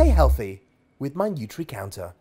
stay healthy with my Nutri-Counter.